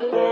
Yeah.